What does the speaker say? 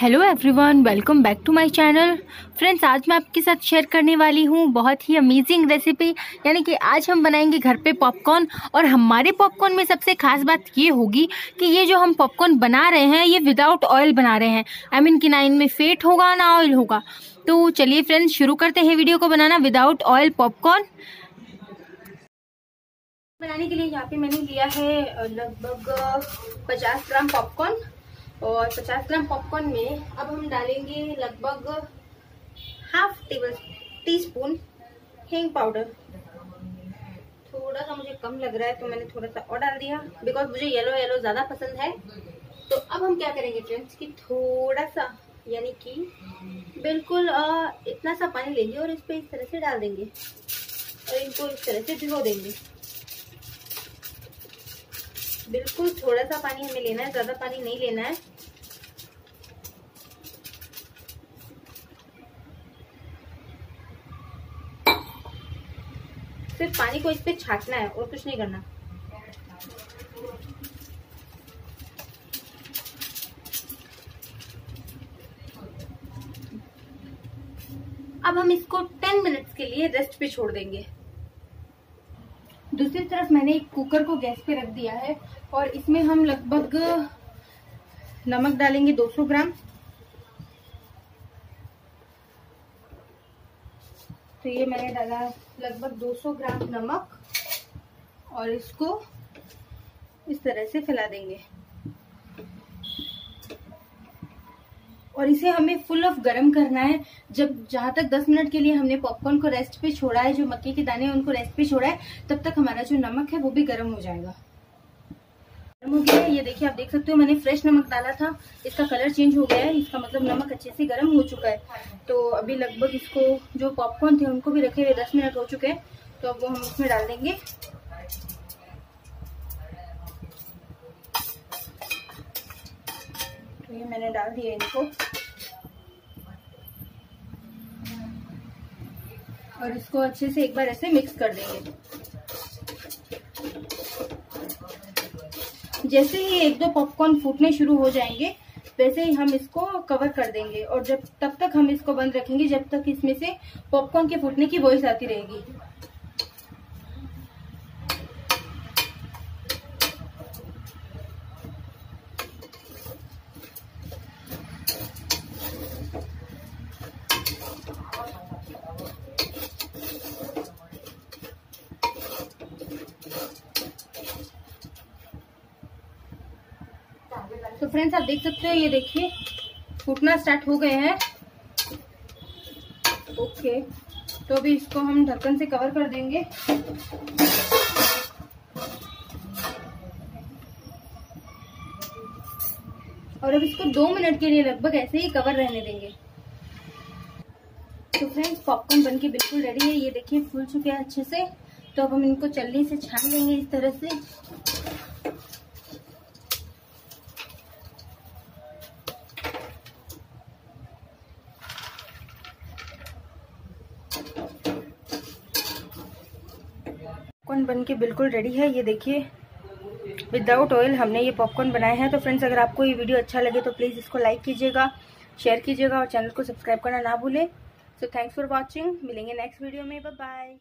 Hello everyone welcome back to my channel friends आज मैं आपके साथ शेयर करने वाली हूँ बहुत ही अमेजिंग रेसिपी यानी कि आज हम बनाएँगे घर पे पॉपकॉर्न और हमारे पॉपकॉर्न में सबसे खास बात ये होगी कि ये जो हम पॉपकॉर्न बना रहे हैं, ये विदाउट ऑयल बना रहे हैं। आई मीन कि ना इनमें फेट होगा, ना ऑयल होगा। तो चलिए फ्रेंड्स शुरू करते हैं वीडियो को बनाना विदाउट ऑयल पॉपकॉर्न बनाने के लिए यहाँ पे मैंने लिया है लगभग पचास ग्राम पॉपकॉर्न और 50 ग्राम पॉपकॉर्न में अब हम डालेंगे लगभग हाफ़ टेबल टी स्पून हिंग पाउडर थोड़ा सा मुझे कम लग रहा है तो मैंने थोड़ा सा और डाल दिया। बिकॉज़ मुझे येलो येलो ज़्यादा पसंद है। तो अब हम क्या करेंगे फ्रेंड्स कि थोड़ा सा, यानी कि बिल्कुल इतना सा पानी लेंगे और इस पर इस तरह से डाल देंगे। और इनको इस तरह से भिगो देंगे। बिल्कुल थोड़ा सा पानी हमें लेना है, ज़्यादा पानी नहीं लेना है। सिर्फ़ पानी को इस पे छाटना है और कुछ नहीं करना। अब हम इसको 10 मिनट्स के लिए रेस्ट पे छोड़ देंगे। दूसरी तरफ़ मैंने एक कुकर को गैस पे रख दिया है और इसमें हम लगभग नमक डालेंगे 200 ग्राम। तो ये मैंने डाला लगभग 200 ग्राम नमक और इसको इस तरह से फैला देंगे। और इसे हमें फुल ऑफ़ गरम करना है। जब, जहाँ तक 10 मिनट के लिए हमने पॉपकॉर्न को रेस्ट पे छोड़ा है, जो मक्के के दाने उनको रेस्ट पे छोड़ा है, तब तक हमारा जो नमक है, वो भी गर्म हो जाएगा। गर्म हो गया है, ये देखिए, आप देख सकते हो, मैंने फ्रेश नमक डाला था। इसका कलर चेंज हो गया है, इसका मतलब नमक अच्छे से गर्म हो चुका है। तो अभी लगभग इसको, जो पॉपकॉर्न थे, उनको भी रखे हुए दस मिनट हो चुके हैं। तो अब वो हम इसमें डाल देंगे। तो ये मैंने डाल दिया इनको। और इसको अच्छे से एक बार ऐसे मिक्स कर देंगे। जैसे ही एक दो पॉपकॉर्न फूटने शुरू हो जाएँगे, वैसे ही हम इसको कवर कर देंगे। और जब, तब तक हम इसको बंद रखेंगे, जब तक इसमें से पॉपकॉर्न के फूटने की वॉइस आती रहेगी। फ्रेंड्स आप देख सकते हो, ये देखिए, फूटना स्टार्ट हो गए हैं। ओके तो अभी इसको हम ढक्कन से कवर कर देंगे। और अब इसको दो मिनट के लिए लगभग ऐसे ही कवर रहने देंगे। तो फ्रेंड्स पॉपकॉर्न बनके बिल्कुल रेडी है, ये देखिए, फूल चुके हैं अच्छे से। तो अब हम इनको चलनी से छान लेंगे इस तरह से। पॉपकॉर्न बन के बिल्कुल रेडी है। ये देखिए विदाउट ऑयल हमने ये पॉपकॉर्न बनाए हैं। तो फ्रेंड्स अगर आपको ये वीडियो अच्छा लगे तो प्लीज़ इसको लाइक कीजिएगा शेयर कीजिएगा और चैनल को सब्सक्राइब करना ना भूलें। सो थैंक्स फॉर वॉचिंग मिलेंगे नेक्स्ट वीडियो में। बाय